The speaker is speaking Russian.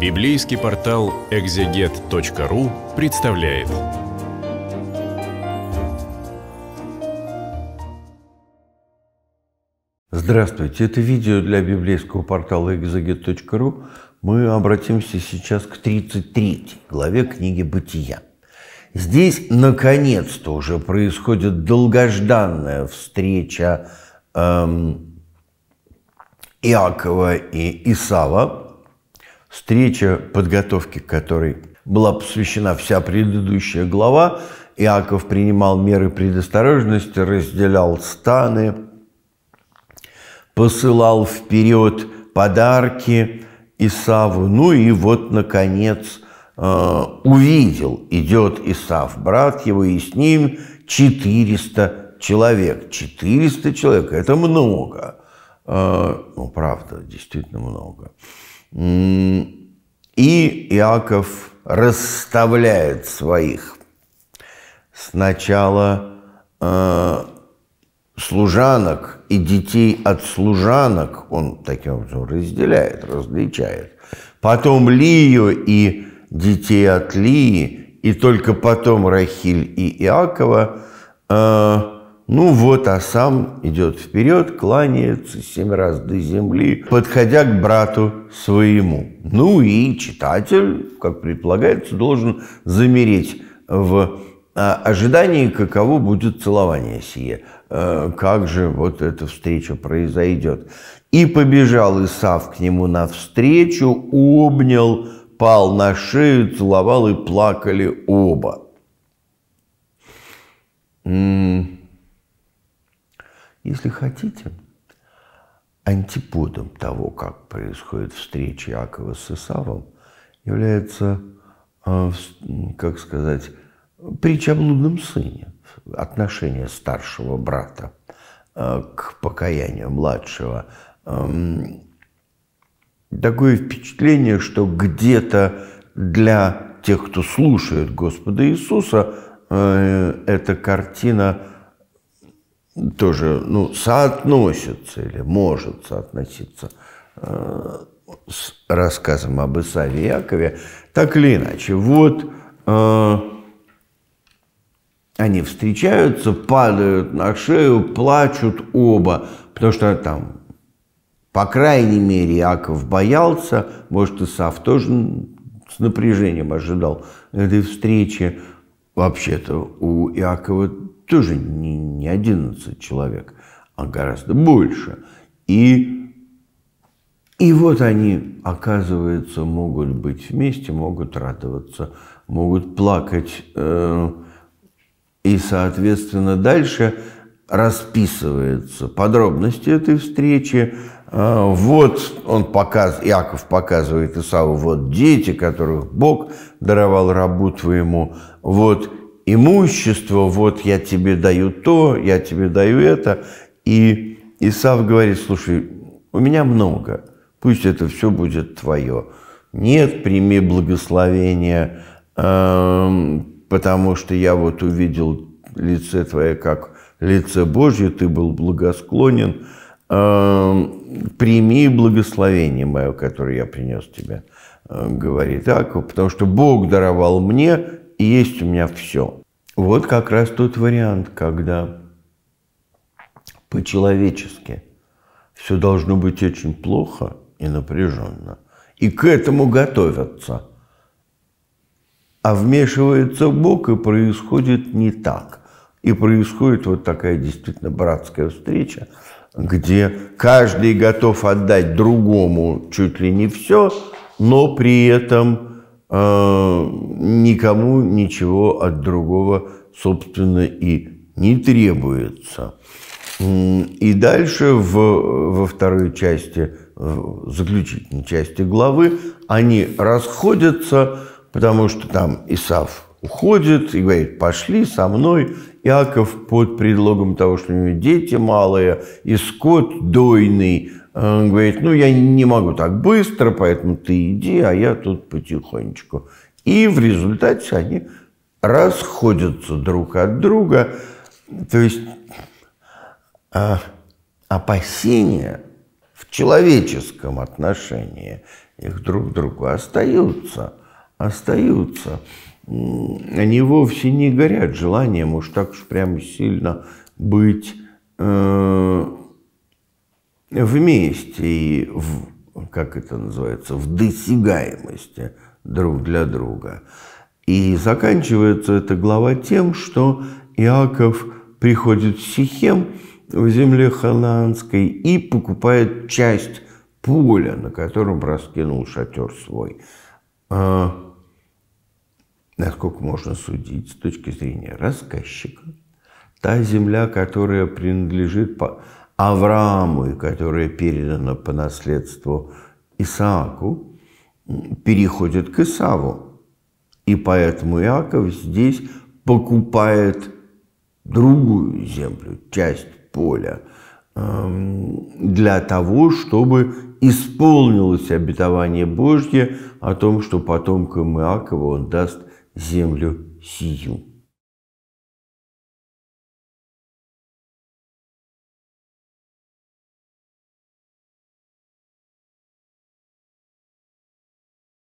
Библейский портал экзегет.ру представляет. Здравствуйте, это видео для библейского портала экзегет.ру. Мы обратимся сейчас к 33 главе книги «Бытия». Здесь, наконец-то, уже происходит долгожданная встреча эм, Иакова и Исава, встреча, подготовки которой была посвящена вся предыдущая глава. Иаков принимал меры предосторожности, разделял станы, посылал вперед подарки Исаву. Ну и вот, наконец, э, увидел, идет Исав, брат его, и с ним 400 человек. 400 человек – это много. Э, ну, правда, действительно много. И Иаков расставляет своих. Сначала э, служанок и детей от служанок он таким образом разделяет, различает. Потом Лию и детей от Лии, и только потом Рахиль и Иакова. Э, ну вот, а сам идет вперед, кланяется семь раз до земли, подходя к брату своему. Ну и читатель, как предполагается, должен замереть в а, ожидании, каково будет целование сие. Э, как же вот эта встреча произойдет. И побежал Исав к нему навстречу, обнял, пал на шею, целовал и плакали оба. Если хотите, антиподом того, как происходит встреча Якова с Исавом, является, э, как сказать, притча о блудном сыне, отношение старшего брата э, к покаянию младшего. Такое впечатление, что где-то для тех, кто слушает Господа Иисуса, э, эта картина – тоже ну, соотносится или может соотноситься э, с рассказом об Исаве Якове, так или иначе. Вот э, они встречаются, падают на шею, плачут оба, потому что там, по крайней мере, Яков боялся, может, Исав тоже с напряжением ожидал этой встречи. Вообще-то у Иакова тоже не, не 11 человек, а гораздо больше. И, и вот они, оказывается, могут быть вместе, могут радоваться, могут плакать. Э, и, соответственно, дальше расписываются подробности этой встречи. Э, вот он показ, Иаков показывает Исаву, вот дети, которых Бог даровал рабу твоему, вот имущество, вот я тебе даю то, я тебе даю это. И Исав говорит, слушай, у меня много, пусть это все будет твое. Нет, прими благословение, эм, потому что я вот увидел лице твое как лице Божье, ты был благосклонен. Эм, прими благословение мое, которое я принес тебе, э, говорит Аков, потому что Бог даровал мне и есть у меня все. Вот как раз тот вариант, когда по-человечески все должно быть очень плохо и напряженно. И к этому готовятся. А вмешивается Бог, и происходит не так. И происходит вот такая действительно братская встреча, где каждый готов отдать другому чуть ли не все, но при этом никому ничего от другого, собственно, и не требуется. И дальше в, во второй части, в заключительной части главы, они расходятся, потому что там Исав уходит и говорит, пошли со мной. Иаков под предлогом того, что у него дети малые, и скот дойный – он говорит, ну, я не могу так быстро, поэтому ты иди, а я тут потихонечку. И в результате они расходятся друг от друга. То есть а, опасения в человеческом отношении их друг другу остаются, остаются. Они вовсе не горят желанием уж так уж прямо сильно быть э, вместе и в, как это называется, в досягаемости друг для друга. И заканчивается эта глава тем, что Иаков приходит в Сихем, в земле ханаанской, и покупает часть поля, на котором раскинул шатер свой. А, насколько можно судить с точки зрения рассказчика, та земля, которая принадлежит Аврааму и которая передана по наследству Исааку, переходит к Исаву. И поэтому Иаков здесь покупает другую землю, часть поля, эм, для того, чтобы исполнилось обетование Божье о том, что потомкам Иакова он даст землю сию.